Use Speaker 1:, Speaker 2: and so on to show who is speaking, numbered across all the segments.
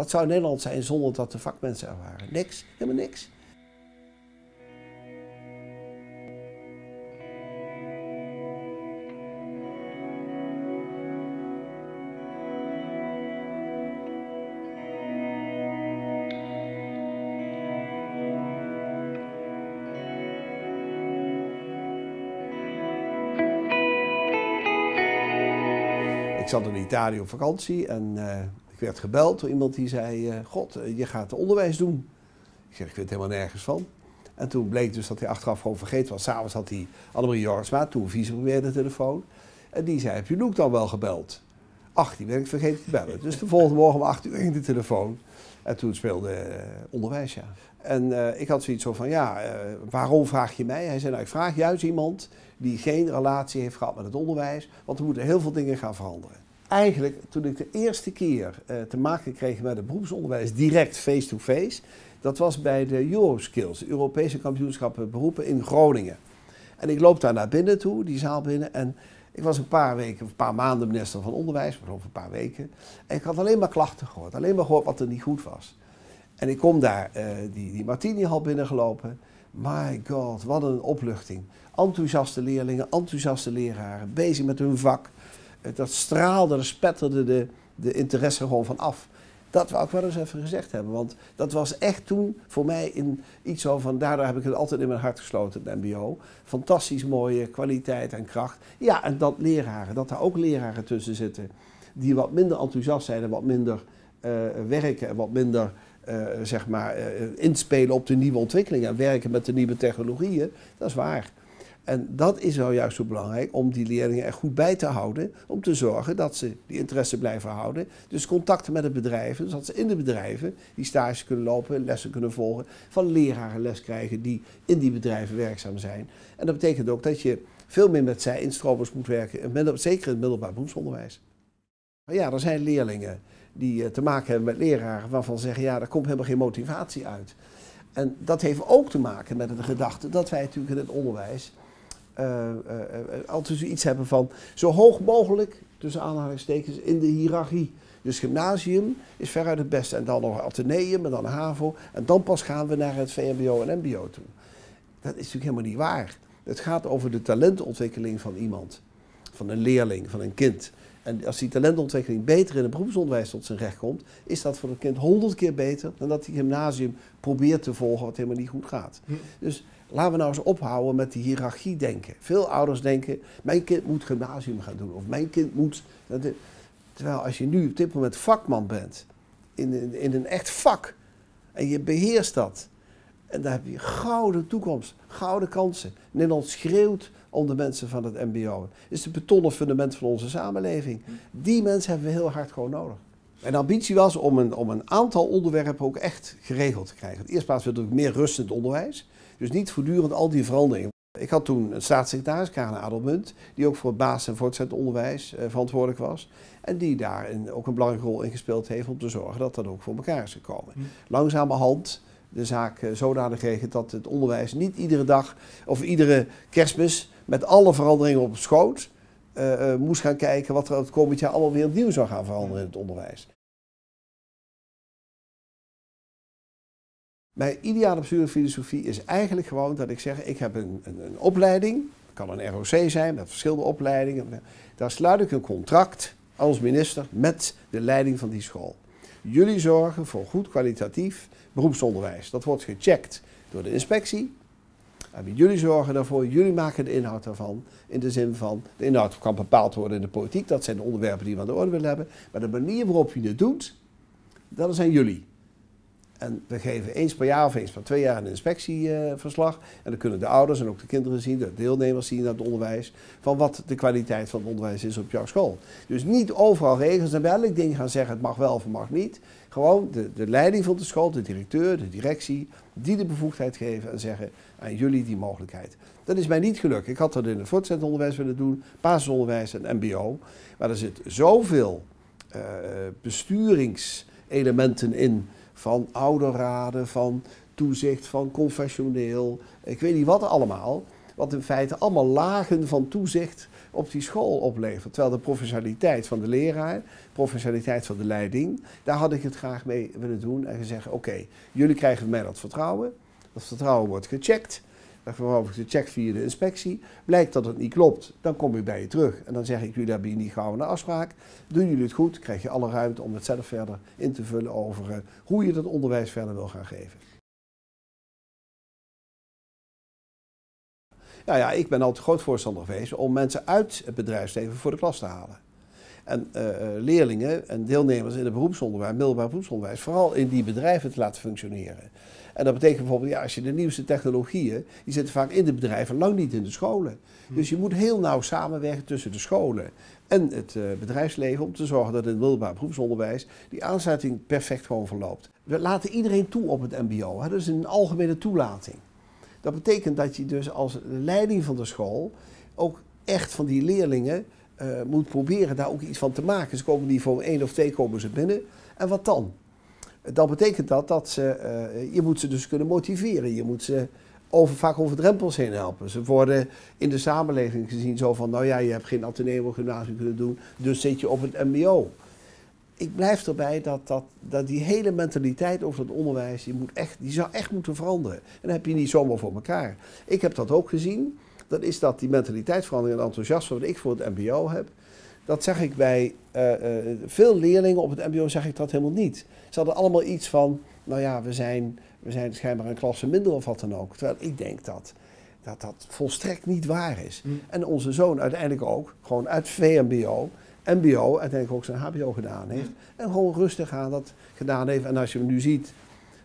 Speaker 1: Wat zou Nederland zijn zonder dat de vakmensen er waren? Niks, helemaal niks. Ik zat in Italië op vakantie en ik werd gebeld door iemand die zei: uh, God, uh, je gaat onderwijs doen. Ik zeg: Ik weet helemaal nergens van. En toen bleek dus dat hij achteraf gewoon vergeten was. S'avonds had hij Annemarie Jorsma, toen vice de telefoon. En die zei: Heb je Loek dan wel gebeld? Ach, die ben ik vergeten te bellen. Dus de volgende morgen om 8 uur ging de telefoon. En toen speelde onderwijs, ja. En ik had zoiets van: Ja, waarom vraag je mij? Hij zei: Nou, ik vraag juist iemand die geen relatie heeft gehad met het onderwijs, want er moeten heel veel dingen gaan veranderen. Eigenlijk, toen ik de eerste keer uh, te maken kreeg met het beroepsonderwijs direct face-to-face, dat was bij de Euroskills, Europese kampioenschappen beroepen in Groningen. En ik loop daar naar binnen toe, die zaal binnen, en ik was een paar weken, een paar maanden minister van Onderwijs, maar over een paar weken. En ik had alleen maar klachten gehoord, alleen maar gehoord wat er niet goed was. En ik kom daar uh, die, die Martini-hal binnengelopen. My god, wat een opluchting. Enthousiaste leerlingen, enthousiaste leraren, bezig met hun vak. Dat straalde, er spetterde de, de interesse gewoon van af. Dat wil ik wel eens even gezegd hebben. Want dat was echt toen voor mij in iets zo van, daardoor heb ik het altijd in mijn hart gesloten, het MBO. Fantastisch mooie kwaliteit en kracht. Ja, en dat leraren, dat daar ook leraren tussen zitten die wat minder enthousiast zijn en wat minder uh, werken en wat minder uh, zeg maar, uh, inspelen op de nieuwe ontwikkelingen en werken met de nieuwe technologieën. Dat is waar. En dat is nou juist zo belangrijk om die leerlingen er goed bij te houden. Om te zorgen dat ze die interesse blijven houden. Dus contacten met de bedrijven. Dus dat ze in de bedrijven die stages kunnen lopen, lessen kunnen volgen. Van leraren les krijgen die in die bedrijven werkzaam zijn. En dat betekent ook dat je veel meer met zij-instromers moet werken. Zeker in het middelbaar beroepsonderwijs. Maar ja, er zijn leerlingen die eh, te maken hebben met leraren waarvan ze zeggen, ja, daar komt helemaal geen motivatie uit. En dat heeft ook te maken met de gedachte dat wij natuurlijk in het onderwijs altijd iets hebben van zo hoog mogelijk, tussen aanhalingstekens, in de hiërarchie. Dus gymnasium is veruit het beste. En dan nog ateneum en dan HAVO. En dan pas gaan we naar het VMBO en MBO toe. Dat is natuurlijk helemaal niet waar. Het gaat over de talentontwikkeling van iemand. Van een leerling, van een kind. En als die talentontwikkeling beter in het beroepsonderwijs tot zijn recht komt, is dat voor het kind honderd keer beter dan dat hij gymnasium probeert te volgen wat helemaal niet goed gaat. Hm. Dus laten we nou eens ophouden met die hiërarchie denken. Veel ouders denken, mijn kind moet gymnasium gaan doen of mijn kind moet... Terwijl als je nu op dit moment vakman bent, in, in een echt vak, en je beheerst dat, en daar heb je gouden toekomst, gouden kansen. Nederland schreeuwt om de mensen van het MBO. Het is het betonnen fundament van onze samenleving. Die mensen hebben we heel hard gewoon nodig. Mijn ambitie was om een, om een aantal onderwerpen ook echt geregeld te krijgen. In de eerste plaats wilde ik meer rust in het onderwijs. Dus niet voortdurend al die veranderingen. Ik had toen een staatssecretaris, Karen Adelmunt, die ook voor het basis- en voortgezet onderwijs eh, verantwoordelijk was. En die daarin ook een belangrijke rol in gespeeld heeft om te zorgen dat dat ook voor elkaar is gekomen. Hm. Langzamerhand de zaak uh, zodanig geregeld dat het onderwijs niet iedere dag of iedere kerstmis met alle veranderingen op schoot uh, moest gaan kijken wat er het komend jaar allemaal weer opnieuw zou gaan veranderen in het onderwijs. Mijn ideale filosofie is eigenlijk gewoon dat ik zeg, ik heb een, een, een opleiding, het kan een ROC zijn, met verschillende opleidingen. Daar sluit ik een contract als minister met de leiding van die school. Jullie zorgen voor goed kwalitatief beroepsonderwijs. Dat wordt gecheckt door de inspectie. En jullie zorgen daarvoor, jullie maken de inhoud daarvan. In de zin van, de inhoud kan bepaald worden in de politiek. Dat zijn de onderwerpen die we aan de orde willen hebben. Maar de manier waarop je het doet, dat zijn jullie. En we geven eens per jaar of eens per twee jaar een inspectieverslag. en dan kunnen de ouders en ook de kinderen zien, de deelnemers zien naar het onderwijs, van wat de kwaliteit van het onderwijs is op jouw school. Dus niet overal regels en bij elk ding gaan zeggen het mag wel of het mag niet. Gewoon de, de leiding van de school, de directeur, de directie, die de bevoegdheid geven en zeggen aan jullie die mogelijkheid. Dat is mij niet gelukt. Ik had dat in het voortgezet onderwijs willen doen, basisonderwijs en MBO. Maar er zit zoveel uh, besturingselementen in van ouderraden, van toezicht, van confessioneel, ik weet niet wat allemaal. wat in feite allemaal lagen van toezicht op die school oplevert. Terwijl de professionaliteit van de leraar, professionaliteit van de leiding, daar had ik het graag mee willen doen en gezegd: oké, jullie krijgen mij dat vertrouwen. Dat vertrouwen wordt gecheckt. Dat wordt gecheckt via de inspectie. Blijkt dat het niet klopt, dan kom ik bij je terug. En dan zeg ik, jullie hebben hier niet gauw een afspraak. Doen jullie het goed, krijg je alle ruimte om het zelf verder in te vullen over uh, hoe je dat onderwijs verder wil gaan geven. Nou ja, ik ben altijd groot voorstander geweest om mensen uit het bedrijfsleven voor de klas te halen. En uh, leerlingen en deelnemers in het beroepsonderwijs, middelbaar beroepsonderwijs, vooral in die bedrijven te laten functioneren. En dat betekent bijvoorbeeld, ja, als je de nieuwste technologieën, die zitten vaak in de bedrijven, lang niet in de scholen. Hm. Dus je moet heel nauw samenwerken tussen de scholen en het uh, bedrijfsleven om te zorgen dat in het middelbaar beroepsonderwijs die aansluiting perfect gewoon verloopt. We laten iedereen toe op het MBO. Hè? Dat is een algemene toelating. Dat betekent dat je dus als leiding van de school ook echt van die leerlingen uh, moet proberen daar ook iets van te maken. Ze komen niveau 1 of 2 komen ze binnen. En wat dan? Dan betekent dat dat ze, uh, je moet ze dus kunnen motiveren. Je moet ze over, vaak over drempels heen helpen. Ze worden in de samenleving gezien zo van, nou ja, je hebt geen Atheneum gymnasium kunnen doen, dus zit je op het mbo ik blijf erbij dat, dat, dat die hele mentaliteit over het onderwijs, die, moet echt, die zou echt moeten veranderen. En dat heb je niet zomaar voor elkaar. Ik heb dat ook gezien. Dat is dat die mentaliteitsverandering en enthousiasme wat ik voor het mbo heb, dat zeg ik bij uh, uh, veel leerlingen op het mbo zeg ik dat helemaal niet. Ze hadden allemaal iets van, nou ja, we zijn, we zijn schijnbaar een klasse minder of wat dan ook. Terwijl ik denk dat dat, dat volstrekt niet waar is. Mm. En onze zoon uiteindelijk ook, gewoon uit VMBO, MBO, uiteindelijk ook zijn HBO gedaan heeft. En gewoon rustig aan dat gedaan heeft. En als je hem nu ziet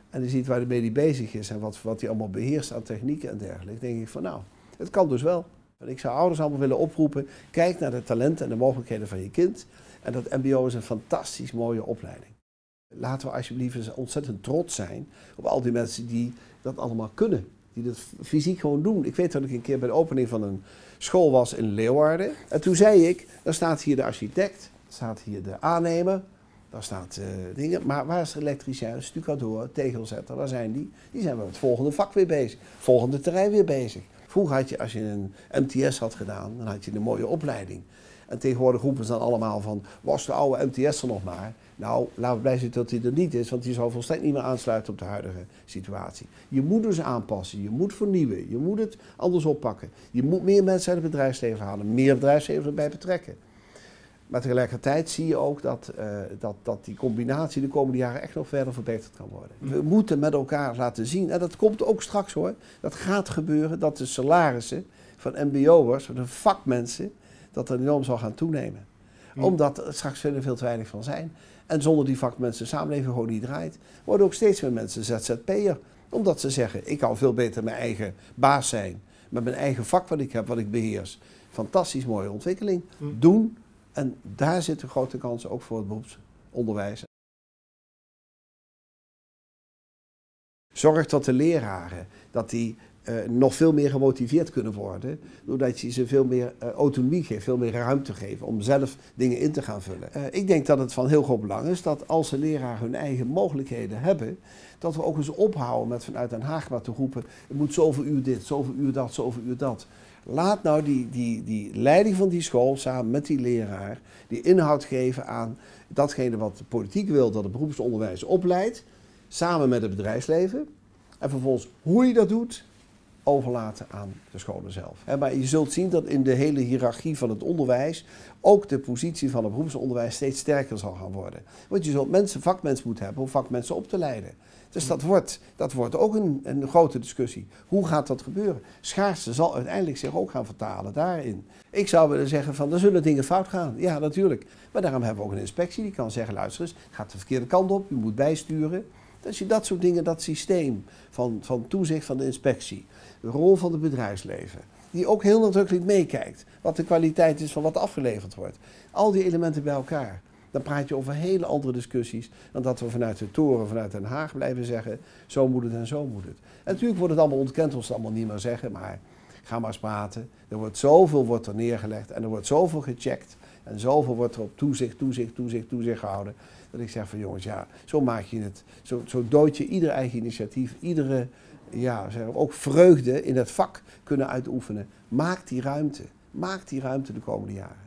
Speaker 1: en je ziet waar hij mee bezig is en wat, wat hij allemaal beheerst aan technieken en dergelijke, denk ik van nou, het kan dus wel. Ik zou ouders allemaal willen oproepen, kijk naar de talenten en de mogelijkheden van je kind. En dat MBO is een fantastisch mooie opleiding. Laten we alsjeblieft eens ontzettend trots zijn op al die mensen die dat allemaal kunnen. Die dat fysiek gewoon doen. Ik weet dat ik een keer bij de opening van een school was in Leeuwarden. En toen zei ik, dan staat hier de architect, staat hier de aannemer, daar staat uh, dingen. Maar waar is de elektricien, stucadoor, tegelzetter, waar zijn die? Die zijn met het volgende vak weer bezig, volgende terrein weer bezig. Vroeger had je, als je een MTS had gedaan, dan had je een mooie opleiding. En tegenwoordig roepen ze dan allemaal van, was de oude MTS er nog maar? Nou, laten we blij zijn dat hij er niet is, want die zal volstrekt niet meer aansluiten op de huidige situatie. Je moet dus aanpassen, je moet vernieuwen, je moet het anders oppakken. Je moet meer mensen uit het bedrijfsleven halen, meer bedrijfsleven erbij betrekken. Maar tegelijkertijd zie je ook dat, uh, dat, dat die combinatie de komende jaren echt nog verder verbeterd kan worden. We moeten met elkaar laten zien, en dat komt ook straks hoor, dat gaat gebeuren, dat de salarissen van mbo'ers, van de vakmensen, dat dat enorm zal gaan toenemen. Omdat er straks veel, veel te weinig van zijn. En zonder die vakmensen de samenleving gewoon niet draait, worden ook steeds meer mensen ZZP'er. Omdat ze zeggen, ik kan veel beter mijn eigen baas zijn. Met mijn eigen vak wat ik heb, wat ik beheers. Fantastisch mooie ontwikkeling. Doen. En daar zitten grote kansen ook voor het beroepsonderwijs. Zorg dat de leraren, dat die uh, nog veel meer gemotiveerd kunnen worden. Doordat je ze veel meer uh, autonomie geeft, veel meer ruimte geeft om zelf dingen in te gaan vullen. Uh, ik denk dat het van heel groot belang is dat als de leraren hun eigen mogelijkheden hebben, dat we ook eens ophouden met vanuit Den Haag maar te roepen: het moet zoveel uur dit, zoveel uur dat, zoveel uur dat. Laat nou die, die, die leiding van die school samen met die leraar die inhoud geven aan datgene wat de politiek wil dat het beroepsonderwijs opleidt, samen met het bedrijfsleven. En vervolgens hoe je dat doet, overlaten aan de scholen zelf. Maar je zult zien dat in de hele hiërarchie van het onderwijs ook de positie van het beroepsonderwijs steeds sterker zal gaan worden. Want je zult mensen, vakmensen moeten hebben om vakmensen op te leiden. Dus dat wordt, dat wordt ook een, een grote discussie. Hoe gaat dat gebeuren? Schaarste zal uiteindelijk zich ook gaan vertalen daarin. Ik zou willen zeggen van, er zullen dingen fout gaan. Ja, natuurlijk. Maar daarom hebben we ook een inspectie die kan zeggen, luister eens, gaat de verkeerde kant op, u moet bijsturen. Als je dat soort dingen, dat systeem van, van toezicht van de inspectie, de rol van het bedrijfsleven, die ook heel nadrukkelijk meekijkt wat de kwaliteit is van wat afgeleverd wordt. Al die elementen bij elkaar. Dan praat je over hele andere discussies dan dat we vanuit de toren, vanuit Den Haag blijven zeggen, zo moet het en zo moet het. En natuurlijk wordt het allemaal ontkend als ze het allemaal niet meer zeggen, maar ga maar eens praten. Er wordt zoveel wordt er neergelegd en er wordt zoveel gecheckt en zoveel wordt er op toezicht, toezicht, toezicht, toezicht gehouden Dat ik zeg van jongens, ja, zo maak je het. Zo, zo dood je ieder eigen initiatief, iedere, ja, zeg, ook vreugde in het vak kunnen uitoefenen. Maak die ruimte. Maak die ruimte de komende jaren.